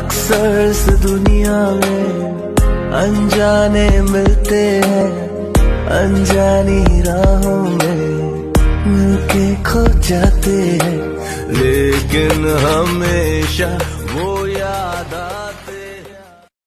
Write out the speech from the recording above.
अक्सर इस दुनिया में अनजाने मिलते हैं, अनजानी राहों में मिलके खो जाते हैं। लेकिन हमेशा वो याद आते